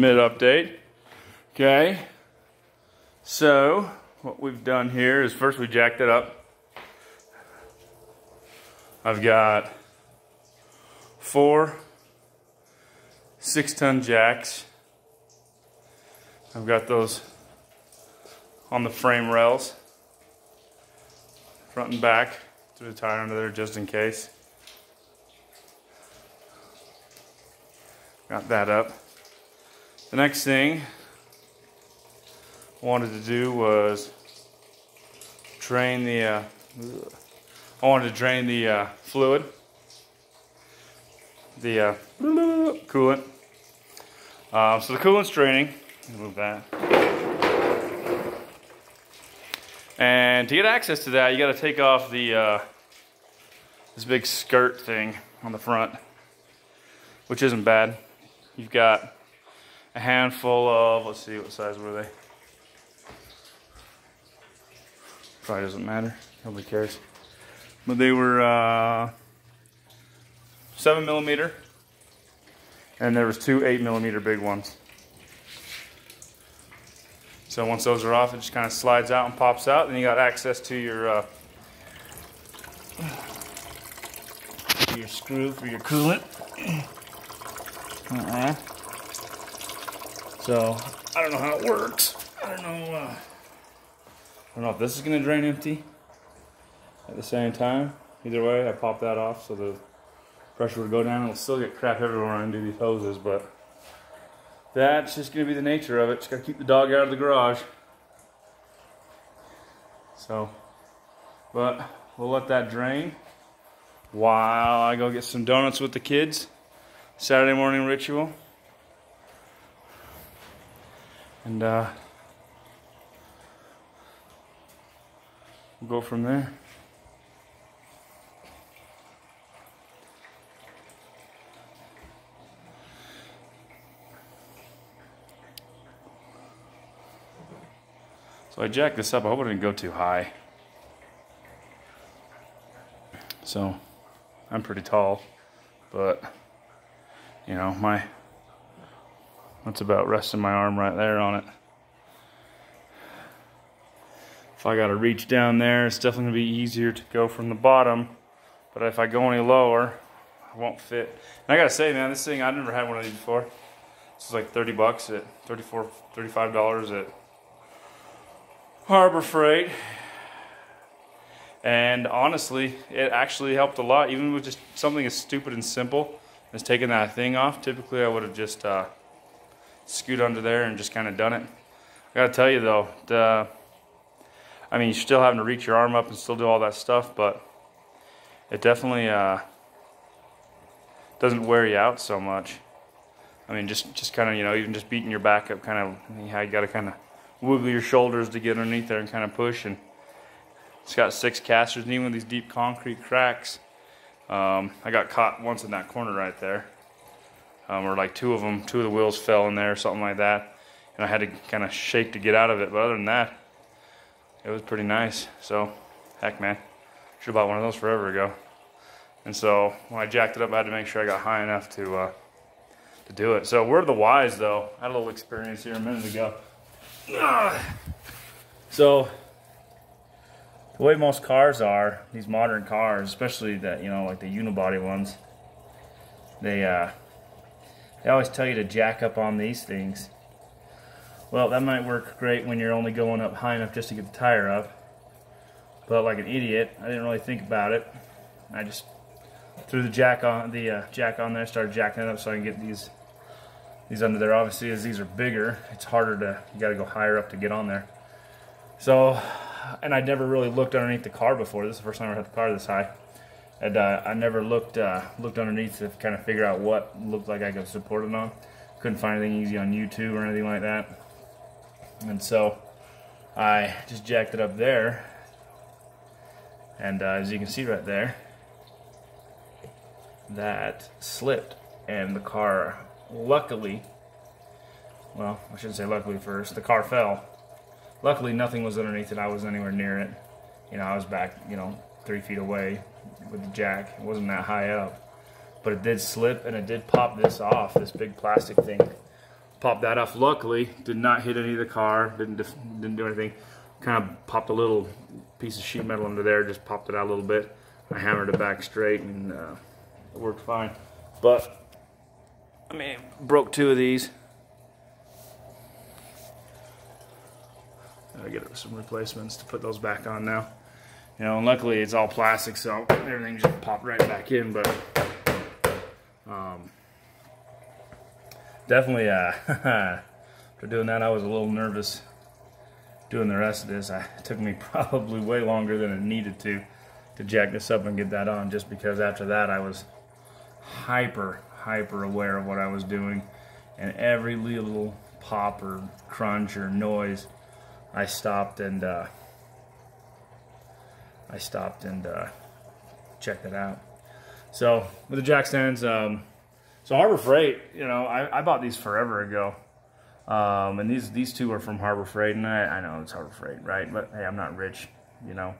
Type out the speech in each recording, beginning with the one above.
Mid update. Okay. So, what we've done here is first we jacked it up. I've got four six ton jacks. I've got those on the frame rails, front and back. Threw the tire under there just in case. Got that up. The next thing I wanted to do was drain the, uh, I wanted to drain the uh, fluid, the uh, coolant. Uh, so the coolant's draining, move that. And to get access to that, you gotta take off the, uh, this big skirt thing on the front, which isn't bad. You've got a handful of, let's see, what size were they? Probably doesn't matter. Nobody cares. But they were uh, seven millimeter, and there was two eight millimeter big ones. So once those are off, it just kind of slides out and pops out. Then you got access to your uh, your screw for your coolant. Uh -uh. So I don't know how it works. I don't know. Uh, I don't know if this is gonna drain empty at the same time. Either way, I pop that off so the pressure would go down. And it'll still get crap everywhere undo these hoses, but that's just gonna be the nature of it. Just gotta keep the dog out of the garage. So, but we'll let that drain while I go get some donuts with the kids. Saturday morning ritual. And uh, we'll go from there. So I jacked this up. I hope it didn't go too high. So I'm pretty tall, but you know, my that's about resting my arm right there on it. If I got to reach down there, it's definitely to be easier to go from the bottom. But if I go any lower, I won't fit. And I got to say, man, this thing, I've never had one of these before. This is like 30 bucks at 34 $35 at Harbor Freight. And honestly, it actually helped a lot, even with just something as stupid and simple as taking that thing off. Typically, I would have just uh, scoot under there and just kind of done it. I gotta tell you though, the, I mean, you're still having to reach your arm up and still do all that stuff, but it definitely uh, doesn't wear you out so much. I mean, just just kind of you know, even just beating your back up, kind of how you got to kind of wiggle your shoulders to get underneath there and kind of push. And it's got six casters, and even with these deep concrete cracks, um, I got caught once in that corner right there um, or like two of them, two of the wheels fell in there something like that. And I had to kind of shake to get out of it. But other than that, it was pretty nice. So, heck, man, should have bought one of those forever ago. And so when I jacked it up, I had to make sure I got high enough to uh, to do it. So we're the wise though. I had a little experience here a minute ago. So the way most cars are, these modern cars, especially that you know like the unibody ones, they uh, they always tell you to jack up on these things. Well, that might work great when you're only going up high enough just to get the tire up. But like an idiot, I didn't really think about it. I just threw the jack on the uh, jack on there, started jacking it up so I can get these these under there. Obviously, as these are bigger, it's harder to you got to go higher up to get on there. So, and I'd never really looked underneath the car before. This is the first time I had the car this high. And uh, I never looked uh, looked underneath to kind of figure out what looked like I could support it on. Couldn't find anything easy on YouTube or anything like that. And so I just jacked it up there. And uh, as you can see right there, that slipped. And the car, luckily, well, I shouldn't say luckily first, the car fell. Luckily, nothing was underneath it. I was anywhere near it. You know, I was back, you know, three feet away with the jack. It wasn't that high up. But it did slip and it did pop this off, this big plastic thing popped that off. Luckily, did not hit any of the car. Didn't didn't do anything. Kind of popped a little piece of sheet metal under there. Just popped it out a little bit. I hammered it back straight and uh, it worked fine. But I mean, broke two of these. I get some replacements to put those back on now. You know, and luckily it's all plastic, so everything just popped right back in. But um, definitely, uh, doing that, I was a little nervous doing the rest of this. I, it took me probably way longer than it needed to to jack this up and get that on, just because after that I was hyper, hyper aware of what I was doing, and every little pop or crunch or noise, I stopped and uh, I stopped and uh, checked it out. So with the jack stands, um, so Harbor Freight, you know, I, I bought these forever ago. Um, and these these two are from Harbor Freight, and I, I know it's Harbor Freight, right? But hey, I'm not rich, you know.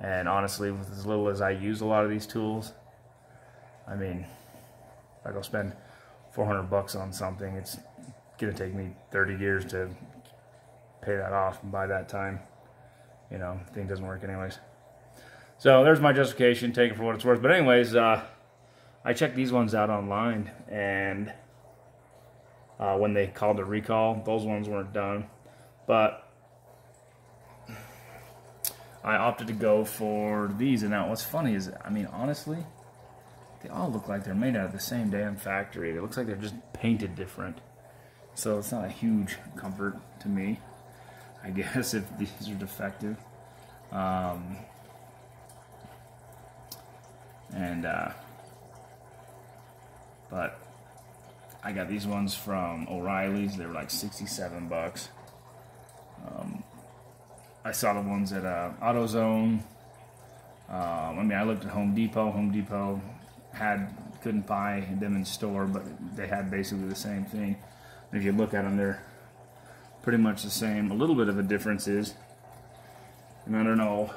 And honestly, with as little as I use a lot of these tools, I mean, if I go spend 400 bucks on something, it's gonna take me 30 years to pay that off, and by that time, you know, thing doesn't work anyways. So there's my justification, take it for what it's worth. But anyways, uh, I checked these ones out online, and uh, when they called the recall, those ones weren't done. But I opted to go for these. And now what's funny is, I mean, honestly, they all look like they're made out of the same damn factory. It looks like they're just painted different. So it's not a huge comfort to me, I guess, if these are defective. Um, and uh, but I got these ones from O'Reilly's. They were like 67 bucks. Um, I saw the ones at uh, AutoZone. Um, I mean, I looked at Home Depot. Home Depot had couldn't buy them in store, but they had basically the same thing. If you look at them, they're pretty much the same. A little bit of a difference is, and I don't know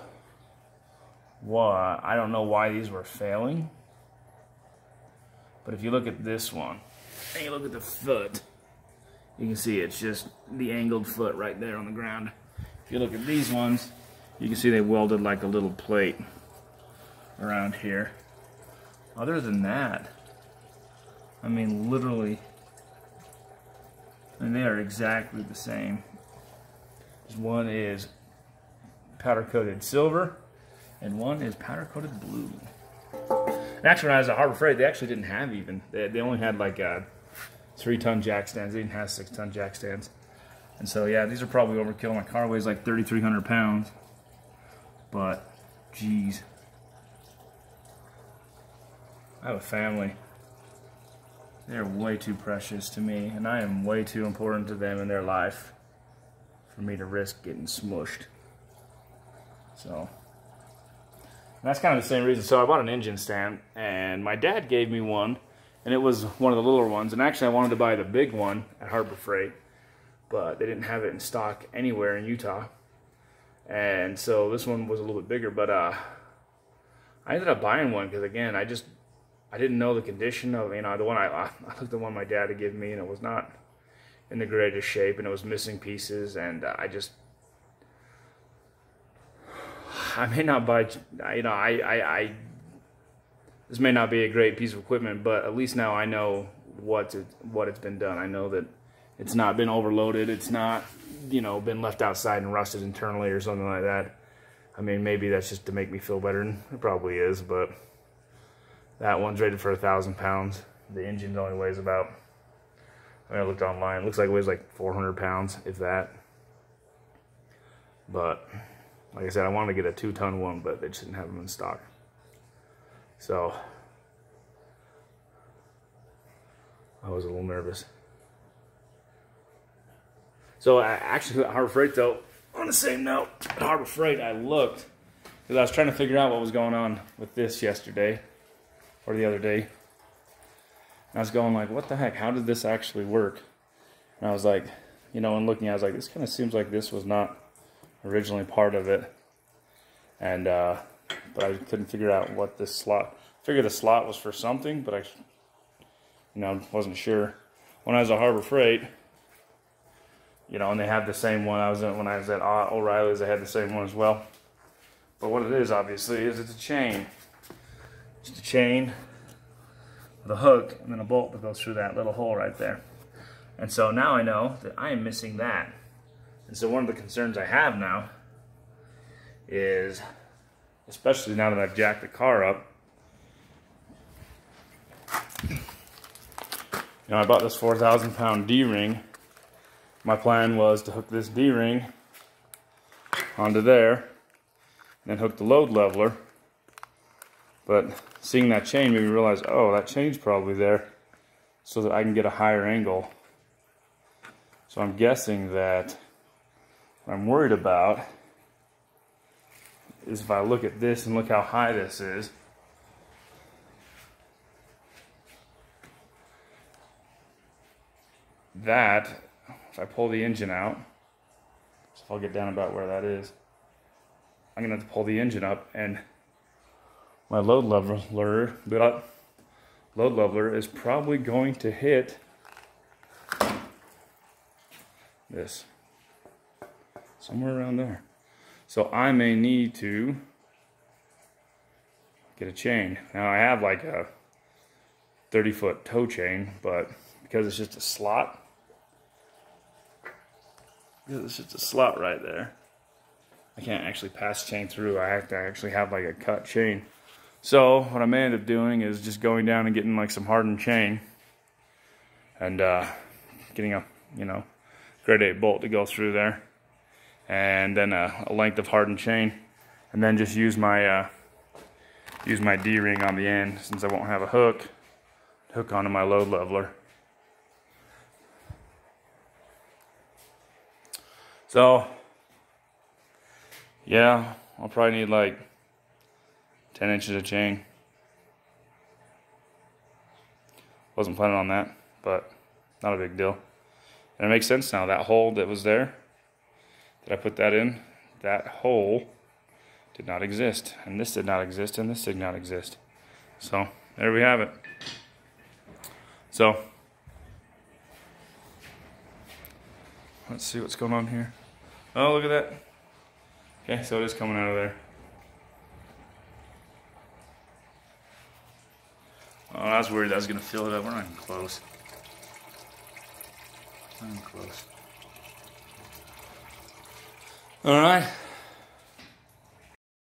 why. I don't know why these were failing. But if you look at this one, and you look at the foot, you can see it's just the angled foot right there on the ground. If you look at these ones, you can see they welded like a little plate around here. Other than that, I mean literally, and they are exactly the same. One is powder coated silver and one is powder coated blue. And actually, when I was at Harbor Freight, they actually didn't have even. They, they only had like uh, three ton jack stands. They didn't have six ton jack stands. And so, yeah, these are probably overkill. My car weighs like 3,300 pounds. But, geez. I have a family. They're way too precious to me, and I am way too important to them in their life for me to risk getting smushed. So, that's kind of the same reason. So I bought an engine stand, and my dad gave me one, and it was one of the littler ones. And actually, I wanted to buy the big one at Harbor Freight, but they didn't have it in stock anywhere in Utah. And so this one was a little bit bigger, but uh, I ended up buying one because again, I just I didn't know the condition of you know the one I I looked at the one my dad had given me, and it was not in the greatest shape, and it was missing pieces, and uh, I just I may not buy, you know, I, I, I, this may not be a great piece of equipment, but at least now I know what it, what it's been done. I know that it's not been overloaded. It's not, you know, been left outside and rusted internally or something like that. I mean, maybe that's just to make me feel better, and it probably is, but that one's rated for a thousand pounds. The engine only weighs about, I, mean, I looked online, it looks like it weighs like 400 pounds, if that. But like I said, I wanted to get a two-ton one, but they just didn't have them in stock. So I was a little nervous. So I actually at Harbor Freight though, on the same note, at Harbor Freight I looked because I was trying to figure out what was going on with this yesterday or the other day. And I was going like, what the heck? How did this actually work? And I was like, you know, and looking, I was like, this kind of seems like this was not originally part of it. And, uh, but I couldn't figure out what this slot, I figured the slot was for something, but I, you know, wasn't sure. When I was at Harbor Freight, You know, and they have the same one. I was at, when I was at O'Reilly's, they had the same one as well. But what it is, obviously, is it's a chain. Just a chain with a hook and then a bolt that goes through that little hole right there. And so now I know that I am missing that. And so one of the concerns I have now is, especially now that I've jacked the car up, you know, I bought this 4,000 pound D-ring. My plan was to hook this D-ring onto there, and then hook the load leveler. But seeing that chain made me realize, oh, that chain's probably there so that I can get a higher angle. So I'm guessing that I'm worried about is if I look at this and look how high this is, that, if I pull the engine out, so I'll get down about where that is, I'm gonna have to pull the engine up and my load leveler, load leveler is probably going to hit this, somewhere around there. So I may need to get a chain. Now I have like a 30 foot tow chain, but because it's just a slot, because it's just a slot right there, I can't actually pass chain through. I have to actually have like a cut chain. So what I may end up doing is just going down and getting like some hardened chain and uh, getting a, you know, grade 8 bolt to go through there and then a, a length of hardened chain and then just use my uh, use my D-ring on the end since I won't have a hook hook onto my load leveler. So yeah, I'll probably need like 10 inches of chain. Wasn't planning on that, but not a big deal. And it makes sense now. That hole that was there, that I put that in, that hole did not exist. And this did not exist, and this did not exist. So, there we have it. So, let's see what's going on here. Oh, look at that. Okay, so it is coming out of there. Oh, I was worried that was going to fill it up. We're not even close. Not even close. All right.